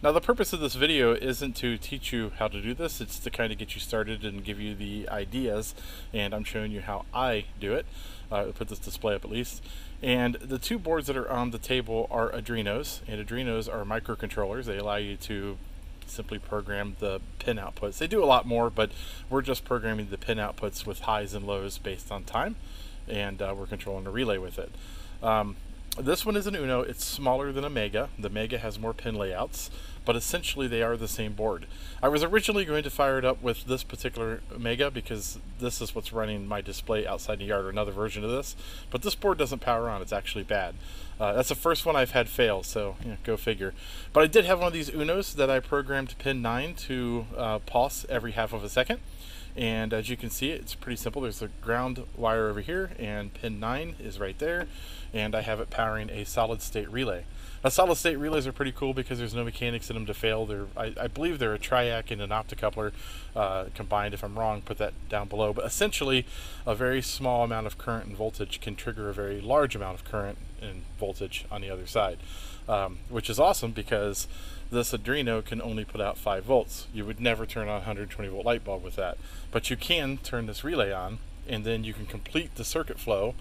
Now the purpose of this video isn't to teach you how to do this, it's to kind of get you started and give you the ideas and I'm showing you how I do it. Uh, put this display up at least. And the two boards that are on the table are Arduinos and Arduinos are microcontrollers. They allow you to simply program the pin outputs. They do a lot more, but we're just programming the pin outputs with highs and lows based on time and uh, we're controlling a relay with it. Um, this one is an Uno. It's smaller than a Mega. The Mega has more pin layouts, but essentially they are the same board. I was originally going to fire it up with this particular Mega because this is what's running my display outside the yard, or another version of this. But this board doesn't power on. It's actually bad. Uh, that's the first one I've had fail, so you know, go figure. But I did have one of these Unos that I programmed pin 9 to uh, pulse every half of a second. And as you can see, it's pretty simple. There's a ground wire over here, and pin 9 is right there. And I have it powering a solid state relay. Now, solid state relays are pretty cool because there's no mechanics in them to fail. They're, I, I believe they're a triac and an optocoupler uh, combined. If I'm wrong, put that down below. But essentially, a very small amount of current and voltage can trigger a very large amount of current and voltage on the other side, um, which is awesome because this Arduino can only put out 5 volts. You would never turn on a 120 volt light bulb with that. But you can turn this relay on and then you can complete the circuit flow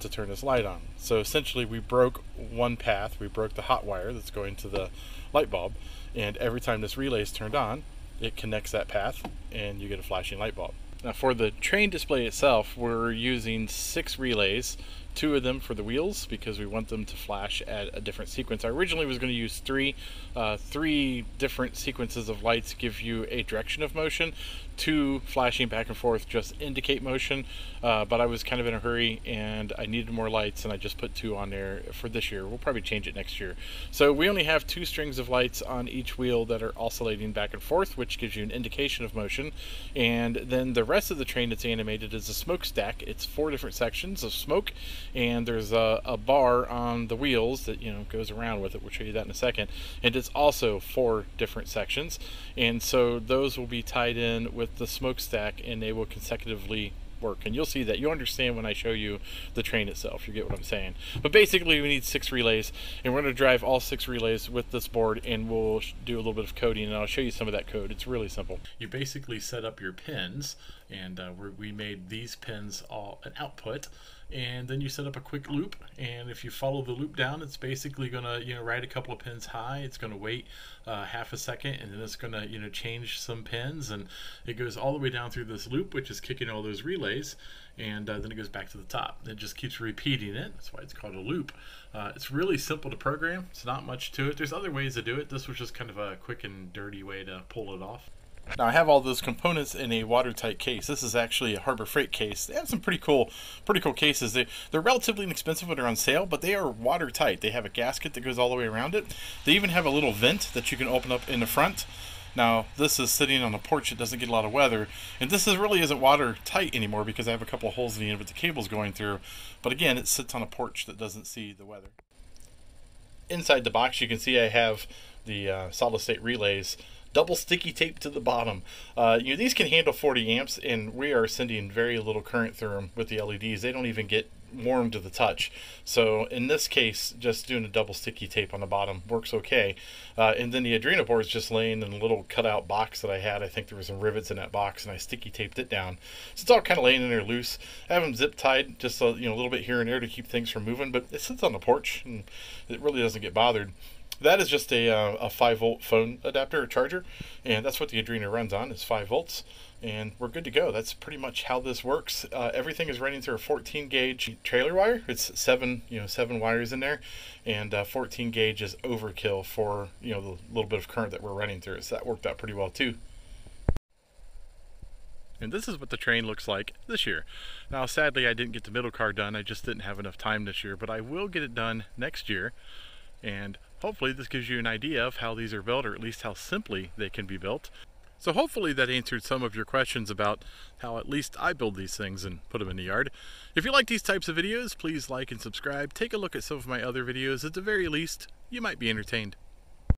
to turn this light on. So essentially we broke one path, we broke the hot wire that's going to the light bulb and every time this relay is turned on it connects that path and you get a flashing light bulb. Now for the train display itself we're using six relays two of them for the wheels because we want them to flash at a different sequence. I originally was going to use three, uh, three different sequences of lights give you a direction of motion. Two flashing back and forth just indicate motion, uh, but I was kind of in a hurry and I needed more lights and I just put two on there for this year. We'll probably change it next year. So we only have two strings of lights on each wheel that are oscillating back and forth, which gives you an indication of motion. And then the rest of the train that's animated is a smokestack. It's four different sections of smoke and there's a, a, bar on the wheels that you know goes around with it. We'll show you that in a second. And it's also four different sections, and so those will be tied in with the smokestack, and they will consecutively work. And you'll see that. You'll understand when I show you the train itself. You get what I'm saying. But basically, we need six relays, and we're going to drive all six relays with this board, and we'll do a little bit of coding, and I'll show you some of that code. It's really simple. You basically set up your pins, and uh, we made these pins all an output and then you set up a quick loop and if you follow the loop down it's basically going to you know write a couple of pins high. It's going to wait uh, half a second and then it's going to you know change some pins and it goes all the way down through this loop which is kicking all those relays and uh, then it goes back to the top. It just keeps repeating it. That's why it's called a loop. Uh, it's really simple to program. It's not much to it. There's other ways to do it. This was just kind of a quick and dirty way to pull it off now I have all those components in a watertight case. This is actually a Harbor Freight case. They have some pretty cool, pretty cool cases. They, they're relatively inexpensive when they're on sale, but they are watertight. They have a gasket that goes all the way around it. They even have a little vent that you can open up in the front. Now this is sitting on a porch. It doesn't get a lot of weather, and this is really isn't watertight anymore because I have a couple of holes in the end with the cables going through. But again, it sits on a porch that doesn't see the weather. Inside the box, you can see I have the uh, solid state relays double sticky tape to the bottom. Uh, you know, these can handle 40 amps, and we are sending very little current through them with the LEDs. They don't even get warm to the touch. So in this case, just doing a double sticky tape on the bottom works okay. Uh, and then the Arduino board is just laying in a little cutout box that I had. I think there were some rivets in that box, and I sticky taped it down. So it's all kind of laying in there loose. I have them zip tied just a, you know a little bit here and there to keep things from moving, but it sits on the porch and it really doesn't get bothered. That is just a, uh, a 5 volt phone adapter or charger, and that's what the Arduino runs on, is 5 volts, and we're good to go. That's pretty much how this works. Uh, everything is running through a 14 gauge trailer wire. It's seven, you know, seven wires in there, and uh, 14 gauge is overkill for, you know, the little bit of current that we're running through. So that worked out pretty well too. And this is what the train looks like this year. Now, sadly, I didn't get the middle car done. I just didn't have enough time this year, but I will get it done next year. And hopefully this gives you an idea of how these are built, or at least how simply they can be built. So hopefully that answered some of your questions about how at least I build these things and put them in the yard. If you like these types of videos, please like and subscribe. Take a look at some of my other videos. At the very least, you might be entertained.